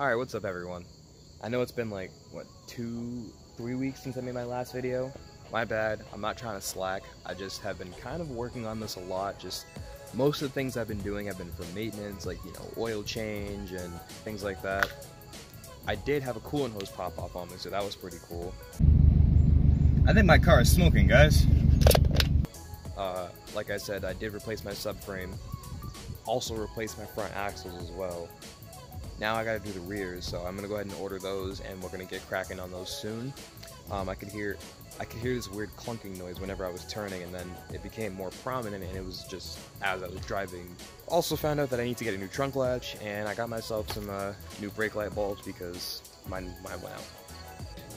Alright, what's up everyone? I know it's been like, what, two, three weeks since I made my last video? My bad, I'm not trying to slack. I just have been kind of working on this a lot. Just most of the things I've been doing have been for maintenance, like, you know, oil change and things like that. I did have a coolant hose pop off on me, so that was pretty cool. I think my car is smoking, guys. Uh, like I said, I did replace my subframe. Also replace my front axles as well. Now I gotta do the rears, so I'm gonna go ahead and order those, and we're gonna get cracking on those soon. Um, I could hear, I could hear this weird clunking noise whenever I was turning, and then it became more prominent, and it was just as I was driving. Also found out that I need to get a new trunk latch, and I got myself some uh, new brake light bulbs because mine, mine went out.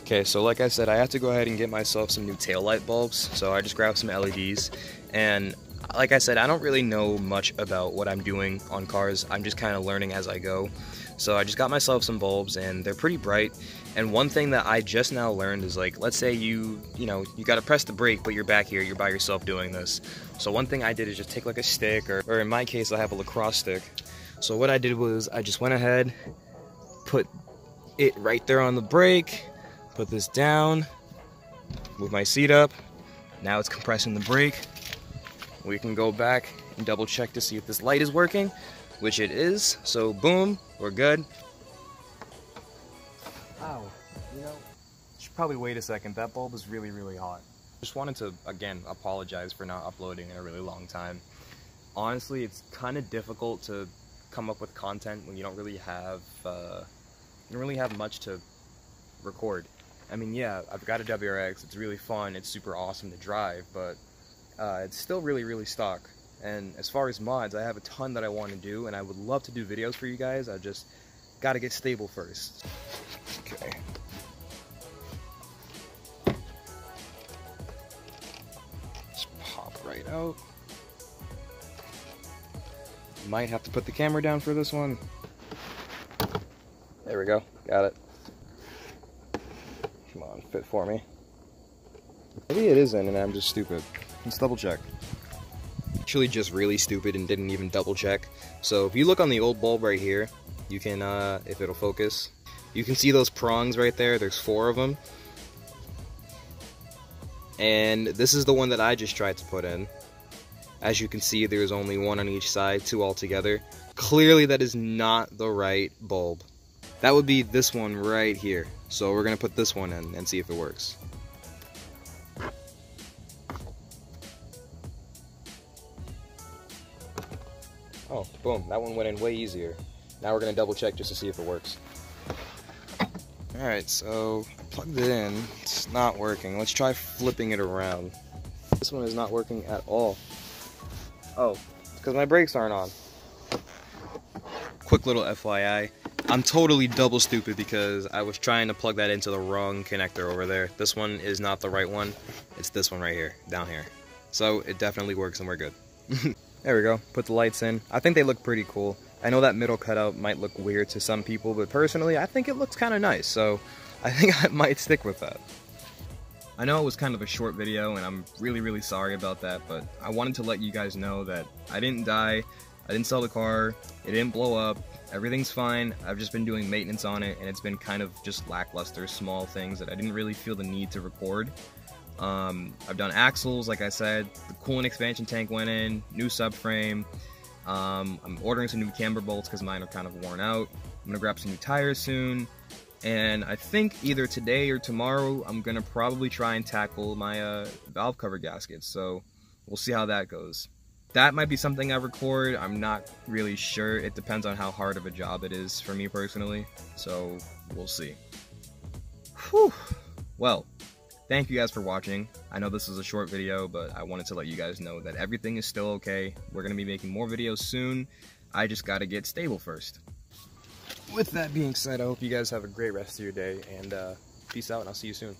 Okay, so like I said, I have to go ahead and get myself some new tail light bulbs, so I just grabbed some LEDs, and like I said, I don't really know much about what I'm doing on cars. I'm just kind of learning as I go. So I just got myself some bulbs and they're pretty bright. And one thing that I just now learned is like, let's say you, you know, you got to press the brake, but you're back here, you're by yourself doing this. So one thing I did is just take like a stick, or, or in my case, I have a lacrosse stick. So what I did was I just went ahead, put it right there on the brake, put this down, move my seat up. Now it's compressing the brake. We can go back and double check to see if this light is working which it is. So boom, we're good. Ow, you know, should probably wait a second. That bulb is really, really hot. Just wanted to, again, apologize for not uploading in a really long time. Honestly, it's kind of difficult to come up with content when you don't really have, uh, you don't really have much to record. I mean, yeah, I've got a WRX, it's really fun, it's super awesome to drive, but uh, it's still really, really stock. And as far as mods, I have a ton that I want to do, and I would love to do videos for you guys. I just got to get stable first. Okay. Just pop right out. Might have to put the camera down for this one. There we go. Got it. Come on, fit for me. Maybe it isn't, and I'm just stupid. Let's double check actually just really stupid and didn't even double check. So if you look on the old bulb right here, you can, uh, if it'll focus, you can see those prongs right there. There's four of them. And this is the one that I just tried to put in. As you can see, there's only one on each side, two altogether. Clearly that is not the right bulb. That would be this one right here. So we're going to put this one in and see if it works. Oh, boom, that one went in way easier. Now we're gonna double check just to see if it works. Alright, so I plugged it in, it's not working. Let's try flipping it around. This one is not working at all. Oh, because my brakes aren't on. Quick little FYI, I'm totally double stupid because I was trying to plug that into the wrong connector over there. This one is not the right one, it's this one right here, down here. So it definitely works and we're good. There we go, put the lights in. I think they look pretty cool. I know that middle cutout might look weird to some people, but personally, I think it looks kind of nice, so I think I might stick with that. I know it was kind of a short video, and I'm really, really sorry about that, but I wanted to let you guys know that I didn't die, I didn't sell the car, it didn't blow up, everything's fine, I've just been doing maintenance on it, and it's been kind of just lackluster, small things that I didn't really feel the need to record. Um, I've done axles, like I said, the coolant expansion tank went in, new subframe. Um, I'm ordering some new camber bolts because mine are kind of worn out. I'm gonna grab some new tires soon. And I think either today or tomorrow, I'm gonna probably try and tackle my uh, valve cover gaskets. So we'll see how that goes. That might be something I record. I'm not really sure. It depends on how hard of a job it is for me personally. So we'll see. Whew. Well, Thank you guys for watching. I know this is a short video, but I wanted to let you guys know that everything is still okay. We're going to be making more videos soon. I just got to get stable first. With that being said, I hope you guys have a great rest of your day, and uh, peace out, and I'll see you soon.